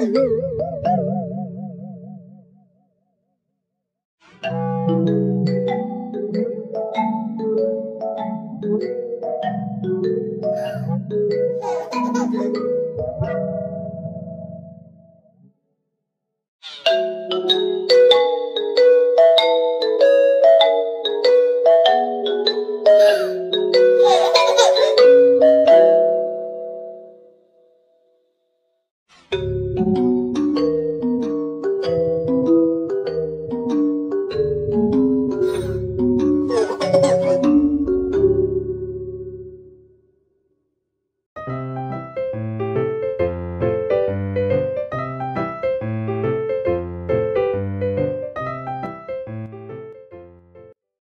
Mwen